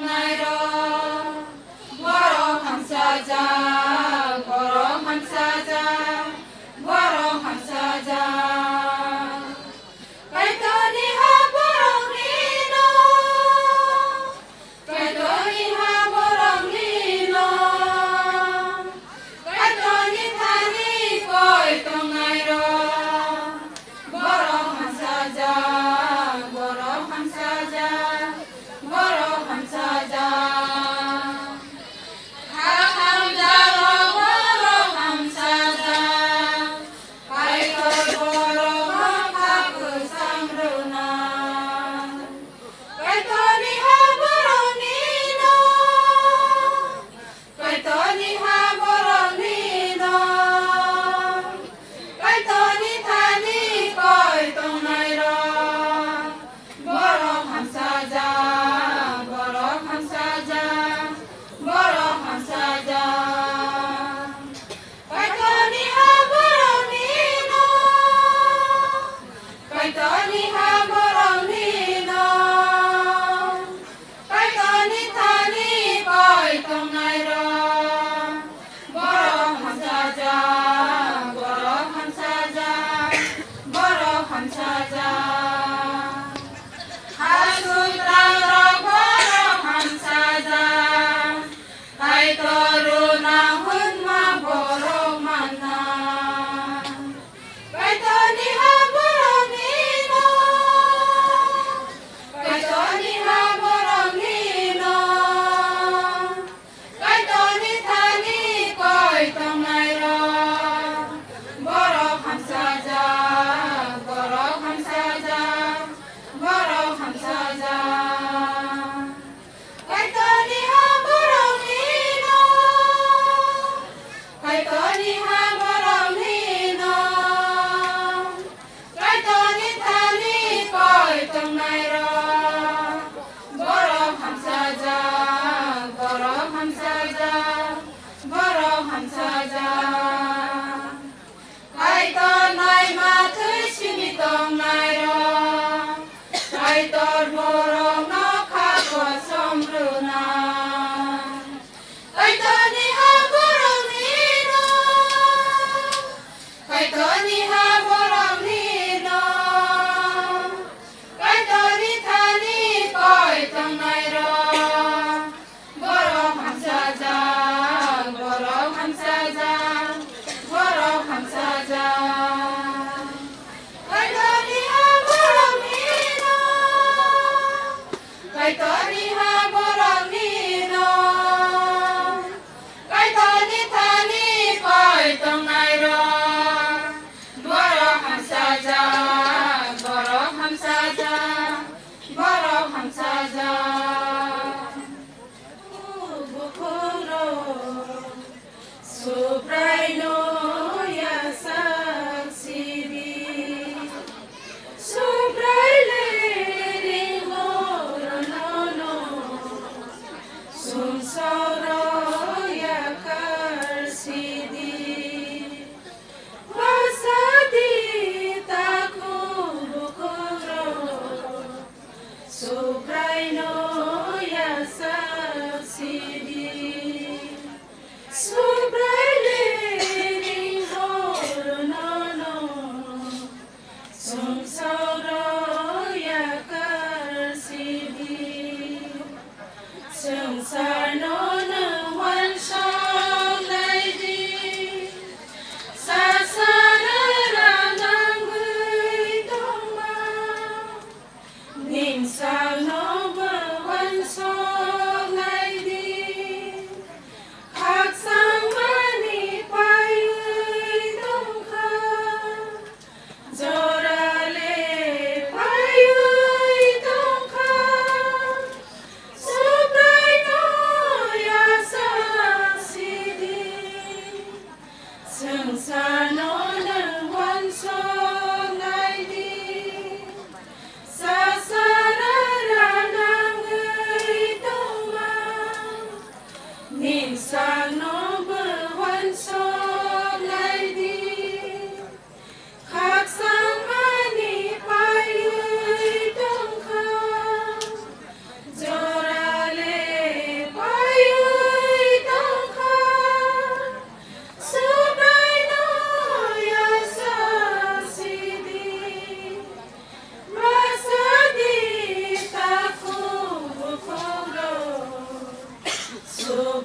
Bye.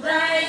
Right.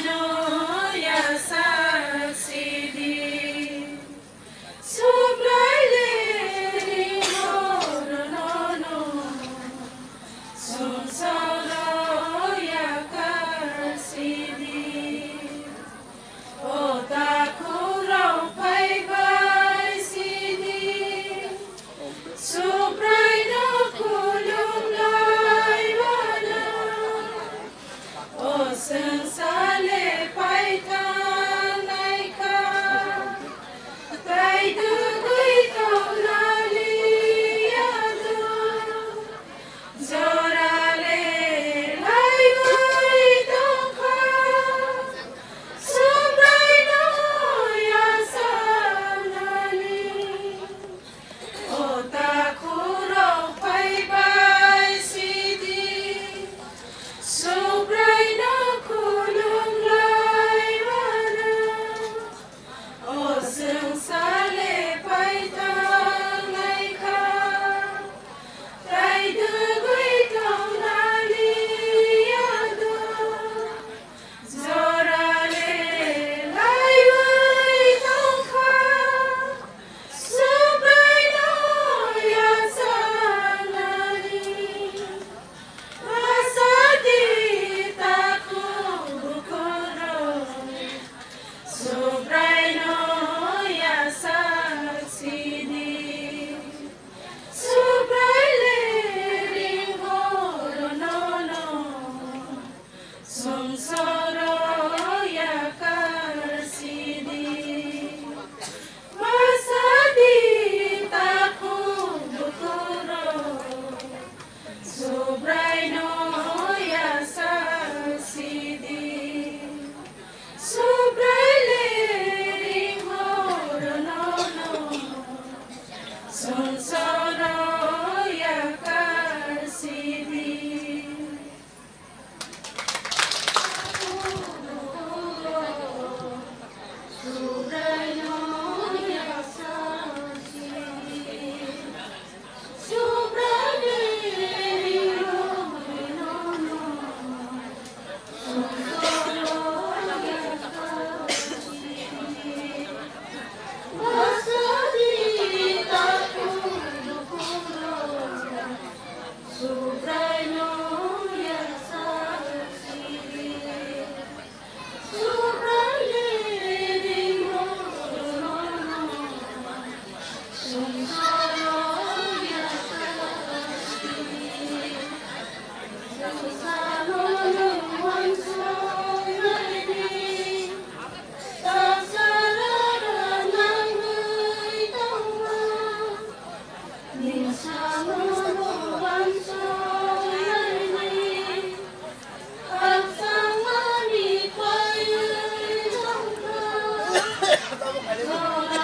頭入れる。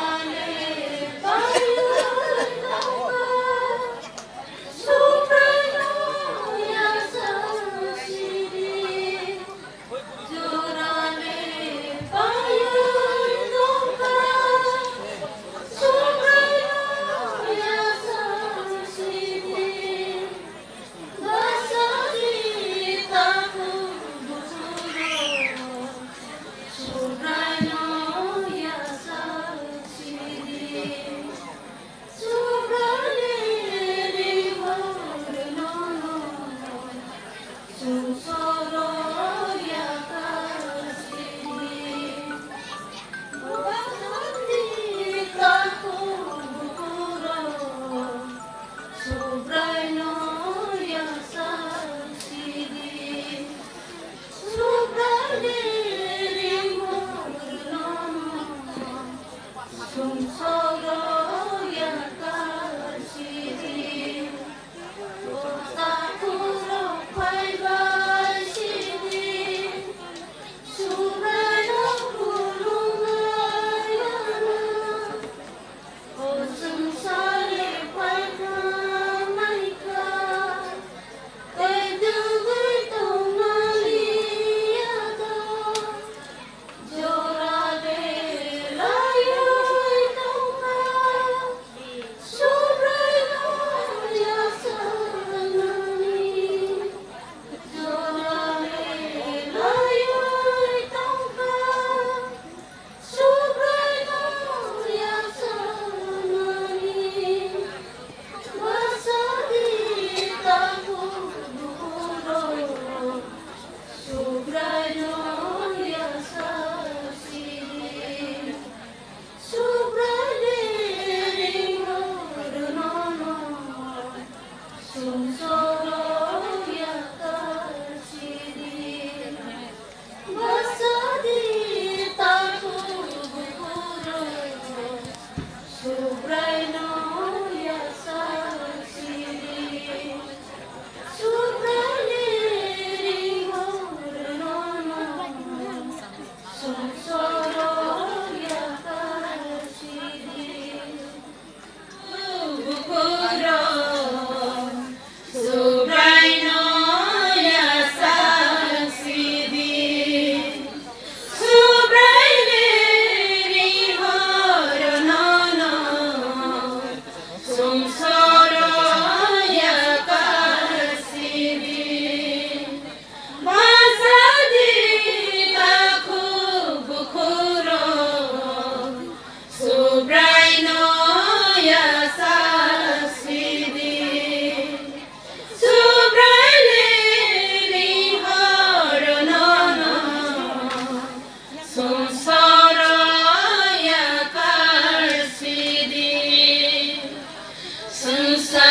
pensar.